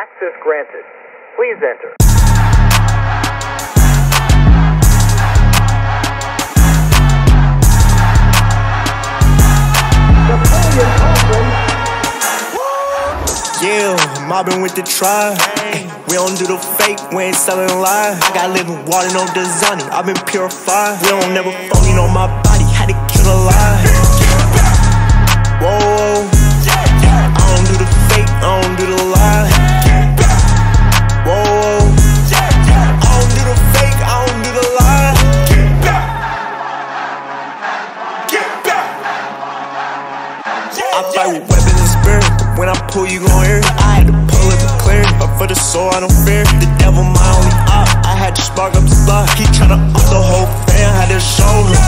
Access granted. Please enter. Yeah, mobbing with the tribe. We don't do the fake, we ain't selling lies. I got living water, no designing. I've been purified. We don't never phony on my body, had to kill a lie. I fight with weapons and spirit. When I pull, you gon' hear it. I had to pull it for clear. But for the soul, I don't fear. The devil, my only op. I had to spark up the block. He tryna up the whole fan. Had to show him.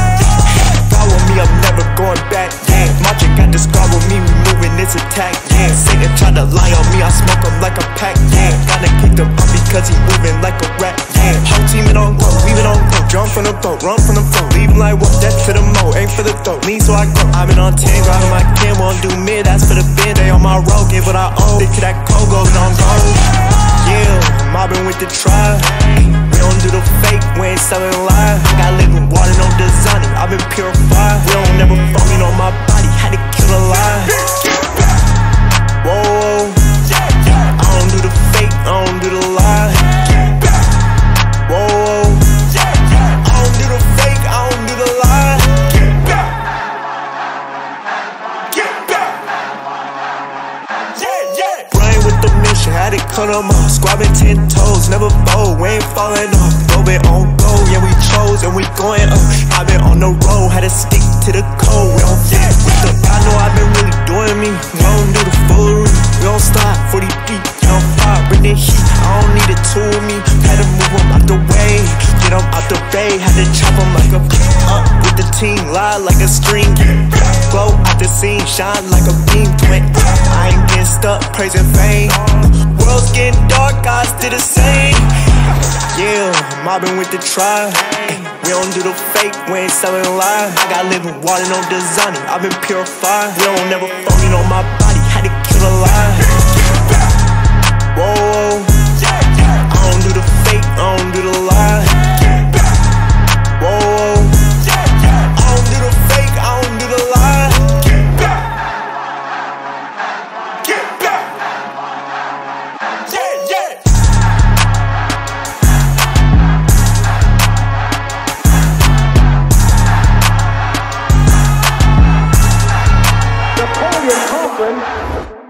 Follow me, I'm never going back. Yeah, my chick got this scar with me. Moving this attack. Yeah, Satan to lie on me. I smoke him like a pack. Yeah, gotta kick him up because he moving like From run from the flow. Leave like what? That's for the mo, ain't for the throat. Me so I go. I've been on 10, grinding my can, won't do mid. That's for the bend. They on my road, get what I owe. Stick to that Kogo, and I'm. Yeah, mobbing with the tribe. We don't do the fake, we ain't selling lies. Had it cut 'em off. Squabbing ten toes, never bold, we ain't falling off. Go been on go, yeah, we chose and we going up. i been on the road, had to stick to the code. We don't fit with the, I know I've been really doing me. We don't do the foolery, we don't stop 40 deep. You don't fire, bring the heat. I don't need a tool me. Had to move 'em out the way, get 'em out the bay. Had to chop 'em like a up with the team, lie like a string. Glow out the scene, shine like a beam. Twin, I ain't getting stuck, praising fame. I still the same. Yeah, mobbing with the tribe. We don't do the fake, we ain't selling lies. I got living water, no designing. I've been purified. We don't never phony on Brooklyn.